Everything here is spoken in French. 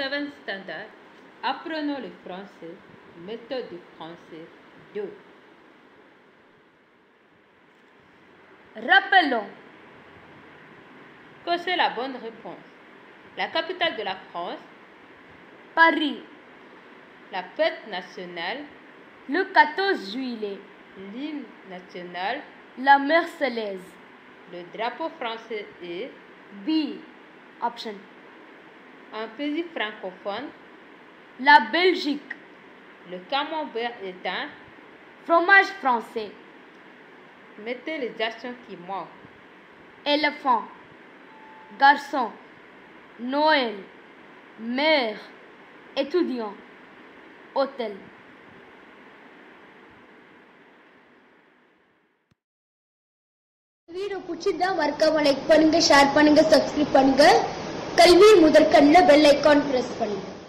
7 standard. Apprenons le français. Méthode du français 2. Rappelons Que c'est la bonne réponse. La capitale de la France, Paris la fête nationale, le 14 juillet, l'hymne national, la Marseillaise. le drapeau français est B. Option. un pays francophone, La Belgique. le camembert est un. Fromage français. Mettez les actions qui manquent. Éléphant. Garçon. Noël. Mère. Étudiant. Hôtel. Video பிடிச்சிருந்தா மறக்காம லைக் பண்ணுங்க ஷேர் பண்ணுங்க சப்ஸ்கிரைப் பண்ணுங்க கல்வி முதற்கண்ணில் bell icon press பண்ணுங்க